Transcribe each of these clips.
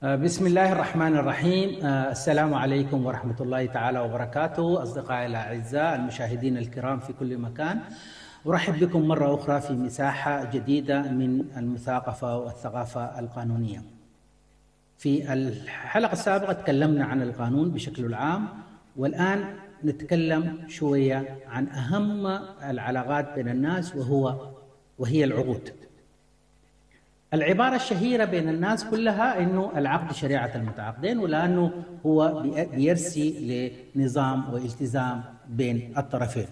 بسم الله الرحمن الرحيم. السلام عليكم ورحمة الله تعالى وبركاته. أصدقائي الأعزاء المشاهدين الكرام في كل مكان. أرحب بكم مرة أخرى في مساحة جديدة من المثاقفة والثقافة القانونية. في الحلقة السابقة تكلمنا عن القانون بشكل العام والآن نتكلم شوية عن أهم العلاقات بين الناس وهو وهي العقود. العبارة الشهيرة بين الناس كلها أنه العقد شريعة المتعاقدين ولأنه هو بيرسي لنظام والتزام بين الطرفين.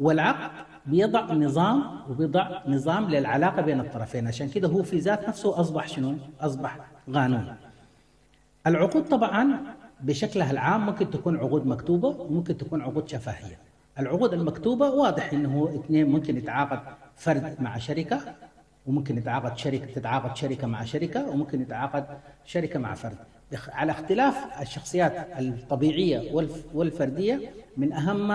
والعقد بيضع نظام وبيضع نظام للعلاقة بين الطرفين. عشان كده هو في ذات نفسه أصبح شنو؟ أصبح قانون. العقود طبعا بشكلها العام ممكن تكون عقود مكتوبة وممكن تكون عقود شفهية. العقود المكتوبة واضح أنه اثنين ممكن يتعاقد فرد مع شركة وممكن يتعاقد شركة تتعاقد شركة مع شركة وممكن يتعاقد شركة مع فرد. على اختلاف الشخصيات الطبيعية والفردية من أهم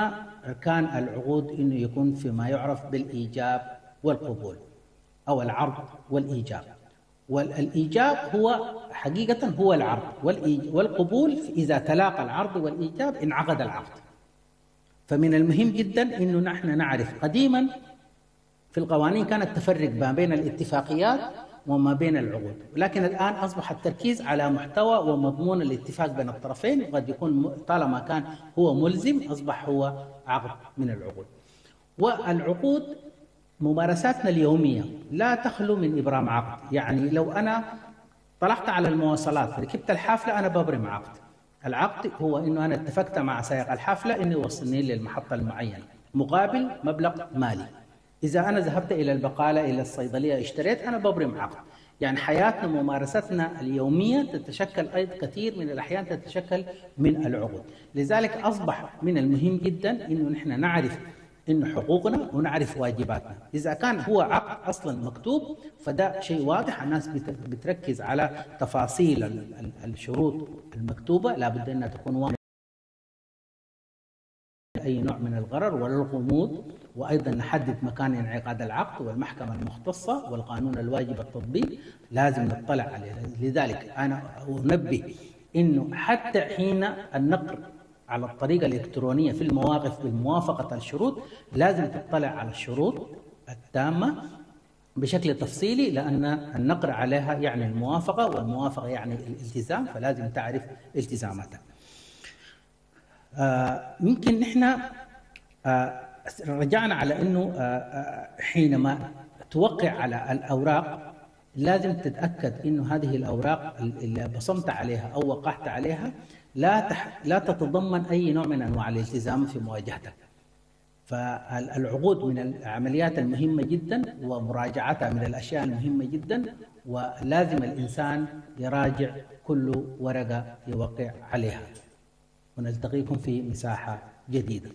أركان العقود أنه يكون فيما يعرف بالإيجاب والقبول أو العرض والإيجاب. والإيجاب هو حقيقة هو العرض. والقبول إذا تلاقى العرض والإيجاب انعقد العقد. فمن المهم جدا أنه نحن نعرف قديما في القوانين كانت تفرق ما بين الاتفاقيات وما بين العقود. لكن الآن أصبح التركيز على محتوى ومضمون الاتفاق بين الطرفين وقد يكون طالما كان هو ملزم أصبح هو عقد من العقود. والعقود ممارساتنا اليومية لا تخلو من إبرام عقد. يعني لو أنا طلعت على المواصلات ركبت الحافلة أنا ببرم عقد. العقد هو أنه أنا اتفقت مع سائق الحافلة أنه يوصلني للمحطة المعينة مقابل مبلغ مالي. إذا أنا ذهبت إلى البقالة إلى الصيدلية اشتريت أنا ببرم عقد يعني حياتنا وممارستنا اليومية تتشكل أيضا كثير من الأحيان تتشكل من العقود. لذلك أصبح من المهم جدا أنه نحن نعرف إنه حقوقنا ونعرف واجباتنا. إذا كان هو عقد أصلا مكتوب فده شيء واضح. الناس بتركز على تفاصيل الشروط المكتوبة. لابد أنها تكون واضحة. أي نوع من الغرر ولا الغموض وأيضا نحدد مكان انعقاد العقد والمحكمة المختصة والقانون الواجب التطبيق. لازم نطلع عليه لذلك. أنا أنبه أنه حتى حين النقر على الطريقة الإلكترونية في المواقف بالموافقة الشروط لازم تطلع على الشروط التامة بشكل تفصيلي لأن النقر عليها يعني الموافقة والموافقة يعني الالتزام فلازم تعرف التزاماتها. آه يمكن نحن آه رجعنا على إنه آه حينما توقع على الأوراق لازم تتأكد إنه هذه الأوراق اللي بصمت عليها أو وقعت عليها لا تح... لا تتضمن أي نوع من أنواع الالتزام في مواجهتك. فالعقود من العمليات المهمة جدا ومراجعتها من الأشياء المهمة جدا ولازم الإنسان يراجع كل ورقة يوقع عليها. ونلتقيكم في مساحة جديدة.